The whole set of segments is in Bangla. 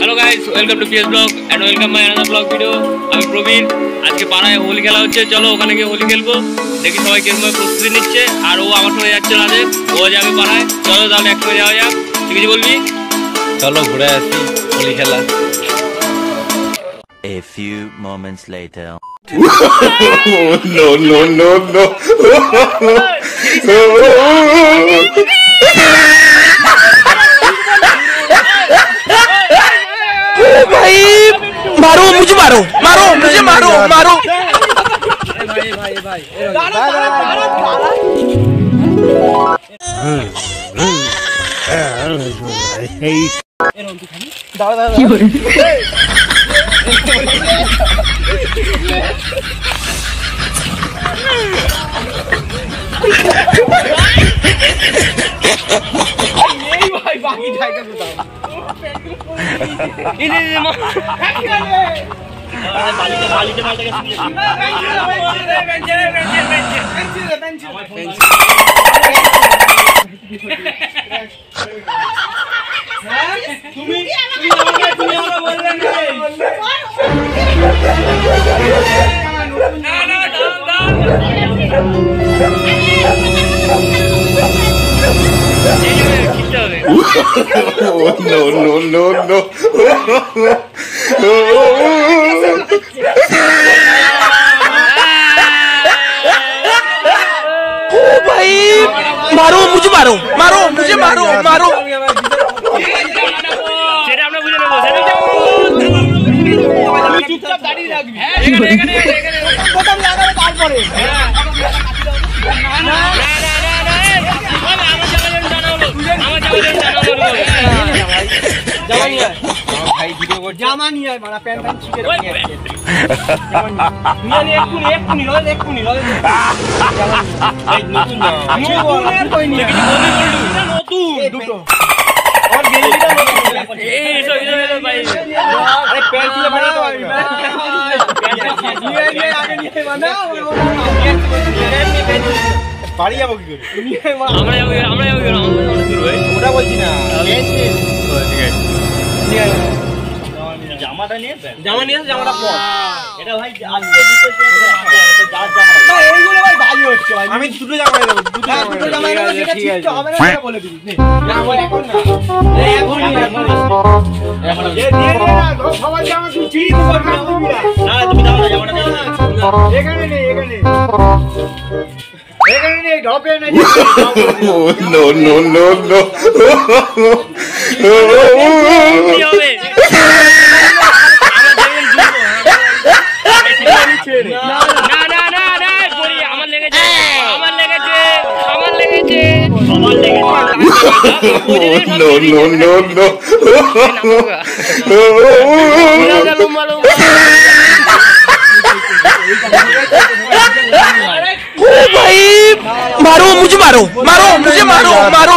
Hello guys welcome to P S blog and welcome my another blog video আমি প্রবীর আজকে পাড়ায় হোলি খেলা হচ্ছে। চলো ওখানে গিয়ে হোলি খেলব। দেখি সবাই কীরকম প্রস্তুতি নিচ্ছে। আর ও আমার সঙ্গে যাচ্ছে না ও যাবে পাড়ায়। চলো তাহলে একসঙ্গে যাওয়া যাক। তুই কিছু বলবি? চলো ঘুরে আসি হোলি খেলা। A few moments later. no, no, no, no. भाई मारो मुझे मारो मारो मुझे मारो मारो 이리리모 말리게 말리게 Oh, no, no, no, no. ओ भाई मारो मुझे मारो मारो मुझे मारो मारो সেটা আমরা বুঝে নেবো সেটা চুপচাপ দাঁড়িয়ে রাখবি এখানে এখানে এখানে বোতাম লাগাবে তারপরে না না না না জামা নিয়ে। আয় মারা প্যান্ট প্যান্ট ছিঁড়ে নিয়ে আসছে। নিয়ে। নে, এক্ষুনি এক্ষুনি রোজ এক্ষুনি রোজ নতুন আর কই নিয়ে? আয়। দুটো। ওর গেঞ্জিটা নতুন। এই এসো এসো এসো ভাই আরে প্যান্ট ছিল বানা নিয়ে নিয়ে আগে নিয়ে বানা, ও, ও, ও, বাড়ি যাব কি করে? নিয়ে আয়, আমরা যাব আমরা যাব ভাই ওটা বলছি না। নিয়ে আয়। জামাটা নিয়ে জামা নিয়ে জামাটা পর এটা ভাই আজকে না এইগুলো ভাই ভালো হচ্ছে ভাই আমি দুটো জামা নেব দুটো জামা নেব সেটা ঠিক হবে না বলে দিবি না এখন না এখন এখন সবার জামা তুই চিড়ি তো না দিবি না না জামাটা দাও না এখানে নেই এখানে এখানে নেই ঢপে নেই Oh, no, no, no, no. কি হবে না না না না no, no, no, no. भाई मारो मुझे मारो मारो मुझे मारो मारो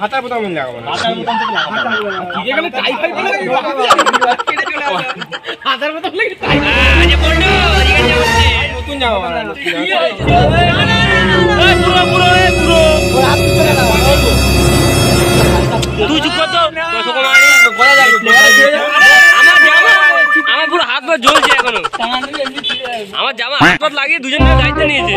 হাতার বোতাম লাগাবো না হাতার বোতাম থেকে লাগাবো এখানে টাই ফাই বলে হাতার বোতাম লাগে টাই আজ বন্ধু আজকে যাচ্ছি নতুন জামা বানা এই পুরো পুরো এই পুরো তুই চুপ কর তো তোর মারি গলা যাবে আমার জামা আমার পুরো হাত পা জ্বলছে এখনও আমার জামা হাত পা লাগিয়ে দুজন মিলে দায়িত্ব নিয়েছে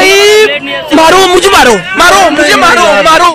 भाई मारो मुझे मारो मारो मुझे मारो मारो।